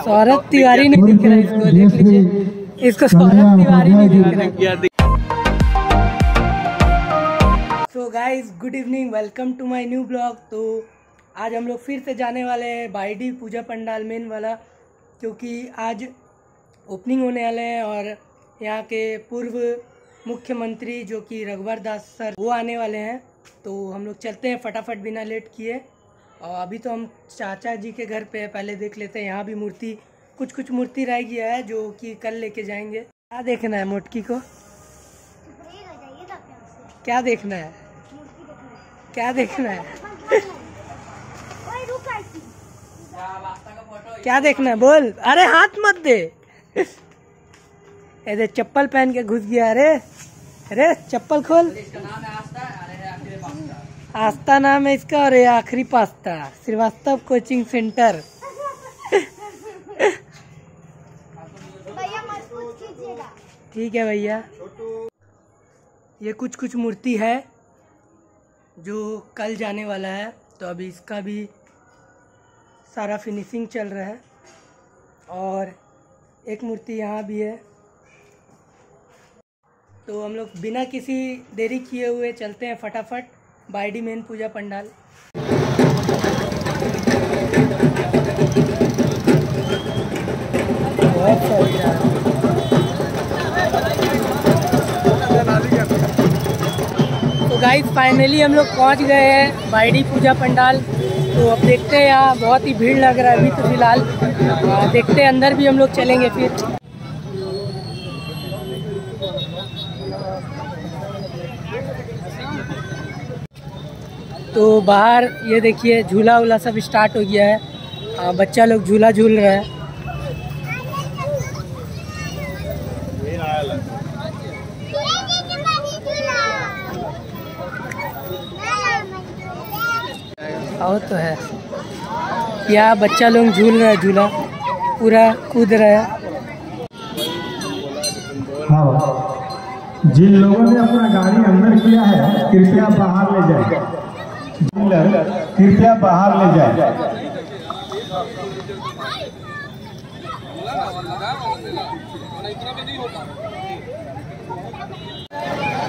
सौरभ तिवारी नहीं दिख रहा इसको देख लीजिए। इसको सौरभ तिवारी नहीं दिख रहा है। So guys good evening welcome to my new blog तो आज हम लोग फिर से जाने वाले हैं बाईडी पूजा पंडाल मेन वाला क्योंकि आज ओपनिंग होने वाले हैं और यहाँ के पूर्व मुख्यमंत्री जो कि रघुवर दास सर वो आने वाले हैं। तो हम लोग चलते हैं फटाफट बिना लेट किए। और अभी तो हम चाचा जी के घर पे है, पहले देख लेते हैं, यहाँ भी मूर्ति कुछ कुछ मूर्ति रह गया है जो कि कल लेके जाएँगे। क्या देखना है मोटकी को? क्या देखना है? क्या देखना है? क्या देखना है? बोल। अरे हाथ मत दे। ऐसे चप्पल पहन के घुस गया, अरे। अरे, चप्पल खोल। आस्था नाम है इसका और ये आखिरी पास्ता श्रीवास्तव कोचिंग सेंटर। भैया कीजिएगा। ठीक है भैया। ये कुछ कुछ मूर्ति है जो कल जाने वाला है तो अभी इसका भी सारा फिनिशिंग चल रहा है। और एक मूर्ति यहाँ भी है। तो हम लोग बिना किसी देरी किए हुए चलते हैं फटाफट। बाईडी मेन पूजा पंडाल। तो गाइस फाइनली हम लोग पहुँच गए हैं बाईडी पूजा पंडाल। तो अब देखते हैं यहाँ, बहुत ही भीड़ लग रहा है अभी तो फ़िलहाल। देखते हैं, अंदर भी हम लोग चलेंगे फिर। तो बाहर ये देखिए झूला वूला सब स्टार्ट हो गया है। आ, बच्चा लोग झूला झूल रहा है। और तो है। यहाँ बच्चा लोग झूल रहा है झूला? पूरा कूद रहा है। हाँ। जिन लोगों ने अपना गाड़ी अंदर किया है कृपया बाहर ले जाए। कृपया बाहर ले जाए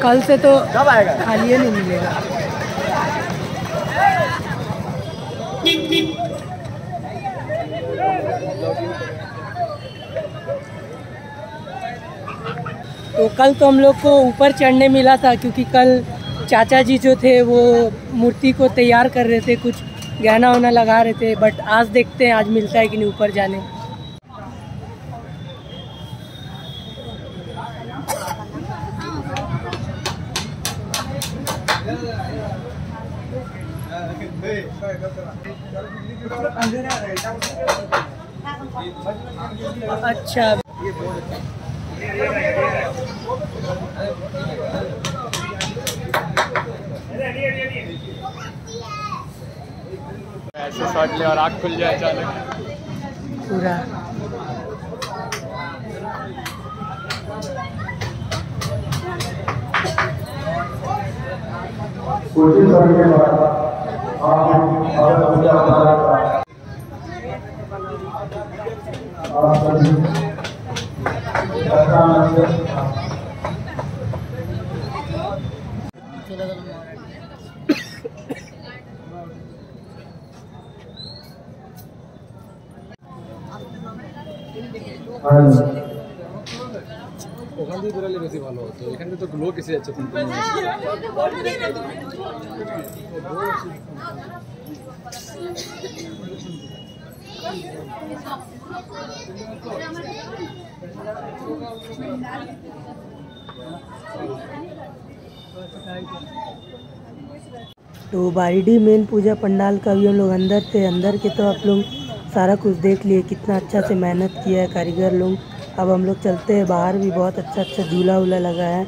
कल से तो खाली नहीं मिलेगा। तो कल तो हम लोग को ऊपर चढ़ने मिला था, क्योंकि कल चाचा जी जो थे, वो मूर्ति को तैयार कर रहे थे, कुछ गहना वहना लगा रहे थे बट आज देखते हैं, आज मिलता है कि नहीं, ऊपर जाने। अच्छा। ऐसे शॉट ले और आँख खुल जाए अचानक। पूरा। कोशिश करने के बाद आप अगर पूजा पाठ आप ওখান দিয়ে বেরোলে বেশি ভালো হতো এখানে তো লোক এসে যাচ্ছে কোম্পানি तो बाईडी मेन पूजा पंडाल का भी हम लोग अंदर थे अंदर के तो आप लोग सारा कुछ देख लिए, कितना अच्छा से मेहनत किया है कारीगर लोग। अब हम लोग चलते हैं बाहर भी, बहुत अच्छा अच्छा झूला वूला लगा है।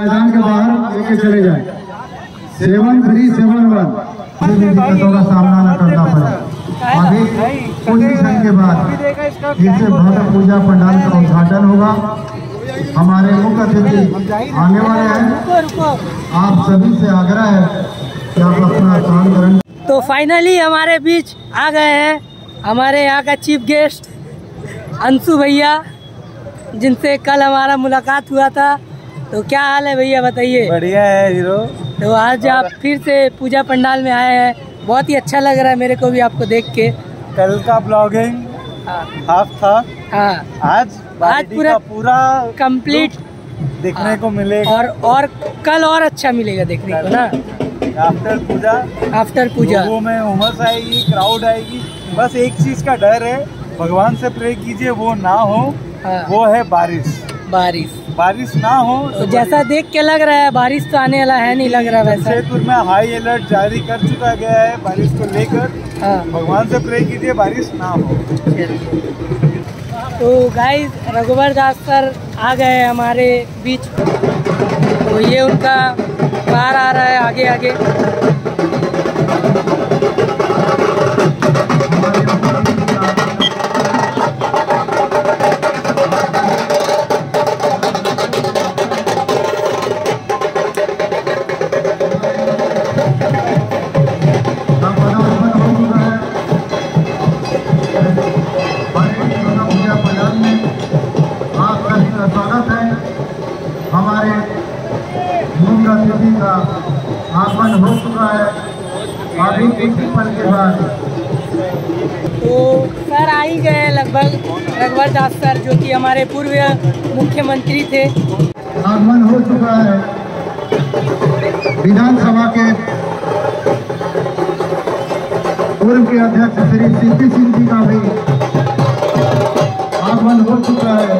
मैदान के बाहर लेके चले जाए। Seven three, seven one. दिक्कतों का सामना न करना पड़े। अभी कुछ के बाद इसे भव्य पूजा पंडाल का उद्घाटन होगा। हमारे मुख्य अतिथि आने वाले हैं। आप सभी से आग्रह है कि आप अपना काम करें। तो फाइनली हमारे बीच आ गए हैं हमारे यहाँ का चीफ गेस्ट अंशु भैया, जिनसे कल हमारा मुलाकात हुआ था। तो क्या हाल है भैया बताइए। बढ़िया है हीरो। तो आज आप फिर से पूजा पंडाल में आए हैं। बहुत ही अच्छा लग रहा है मेरे को भी आपको देख के। कल का ब्लॉगिंग हाँ। हाफ़ था। हाँ। आज बारीडी पूरा- पूरा कंप्लीट देखने को मिलेगा। और और कल और अच्छा मिलेगा देखने को ना। आफ्टर पूजा। आफ्टर पूजा। लोगों में उमस आएगी क्राउड आएगी। बस एक चीज़ का डर है भगवान से प्रे कीजिए वो ना हो हाँ। वो है बारिश। बारिश। बारिश ना हो तो जैसा देख के लग रहा है बारिश तो आने वाला है नहीं लग रहा वैसा। जमशेदपुर में हाई अलर्ट जारी कर चुका गया है बारिश को लेकर। हाँ। भगवान से प्रे कीजिए बारिश ना हो। तो गाइस रघुवर दास सर आ गए हमारे बीच तो ये उनका कार आ रहा है आगे आगे आगमन हो। चुका है अभी ही पल के बाद। तो सर आ ही गए लगभग रघुवर दास सर जो कि हमारे पूर्व मुख्यमंत्री थे। आगमन हो चुका है। विधानसभा के पूर्व के अध्यक्ष श्री सीपी सिंह जी का भी। आगमन हो चुका है।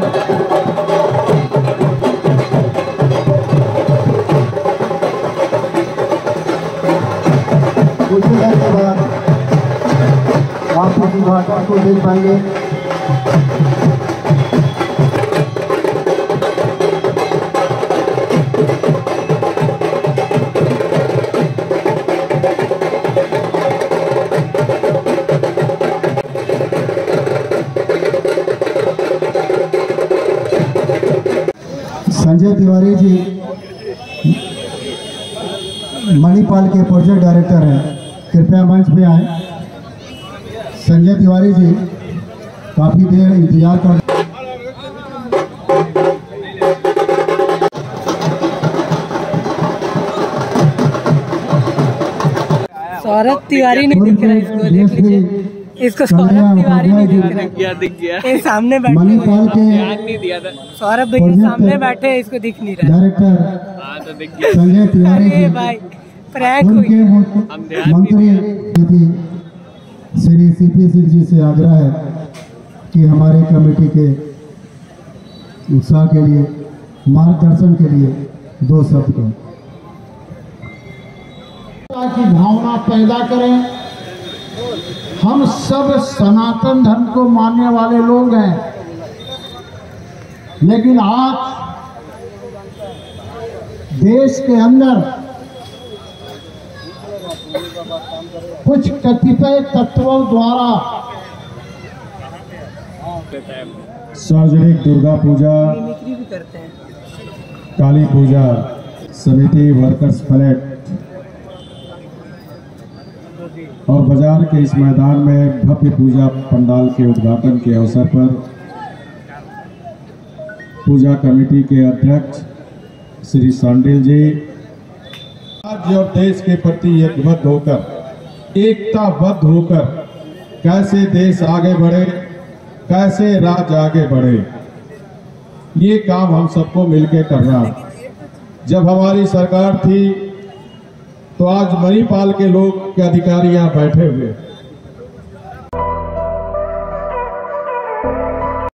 देर के बाद आप इस उद्घाटन को देख पाएँगे संजय तिवारी जी, मणिपाल के प्रोजेक्ट डायरेक्टर हैं। कृपया मंच पे आए। संजय तिवारी जी काफ़ी देर इंतज़ार कर सौरभ तिवारी ने दिख रहा है इसको देख लीजिए। इसको सौरभ तिवारी ने दिख रहा है। ये सामने बैठे हुए मणिपाल हैं। के सौरभ भैया सामने बैठे हैं इसको दिख नहीं रहा डायरेक्टर संजय तिवारी अरे भाई। प्रैंक हुई। मंत्री श्री सीपी सिंह जी से आग्रह है कि हमारे कमेटी के उत्साह के लिए मार्गदर्शन के लिए दो शब्द कहें। की भावना पैदा करें। हम सब सनातन धर्म को मानने वाले लोग हैं। लेकिन आज देश के अंदर कुछ कतिपय तत्वों द्वारा। सार्वजनिक दुर्गा पूजा, काली पूजा, समिति वर्कर्स फ्लैट और बाज़ार के इस मैदान में भव्य पूजा पंडाल के उद्घाटन के अवसर पर पूजा कमेटी के अध्यक्ष श्री सांडिल जी, राज्य और देश के प्रति एकबद्ध होकर एकताबद्ध होकर कैसे देश आगे बढ़े, कैसे राज्य आगे बढ़े, ये काम हम सबको मिलकर करना जब हमारी सरकार थी तो आज मणिपाल के लोग के अधिकारी यहाँ बैठे हुए